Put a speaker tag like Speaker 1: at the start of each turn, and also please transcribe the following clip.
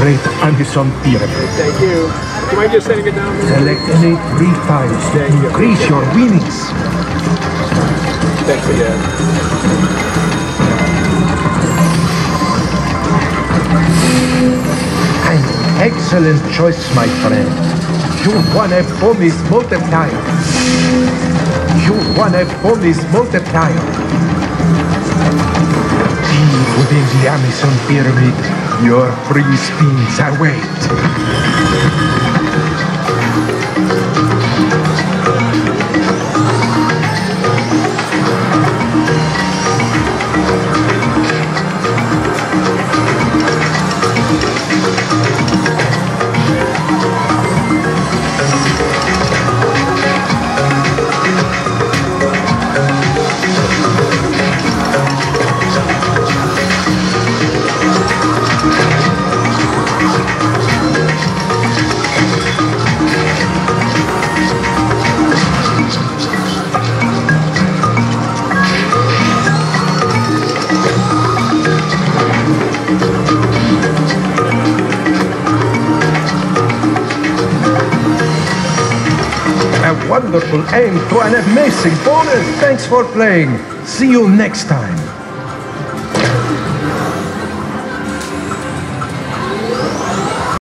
Speaker 1: great Amazon pyramid.
Speaker 2: Thank you. Do you mind just setting it down?
Speaker 1: Select any three tiles to
Speaker 2: you.
Speaker 1: increase your winnings.
Speaker 2: Thanks again.
Speaker 1: An excellent choice, my friend. You won a bonus multiplier. You won a bonus multiplier. Deep within the Amazon pyramid, your free spins await. A wonderful end to an amazing bonus. Thanks for playing. See you next time.